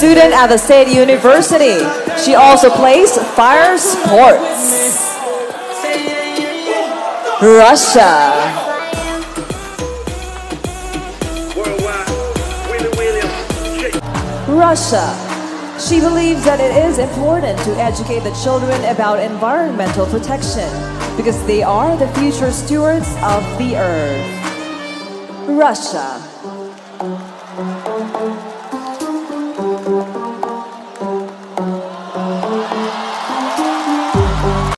student at the State University. She also plays fire sports. Russia. Russia. She believes that it is important to educate the children about environmental protection because they are the future stewards of the earth. Russia.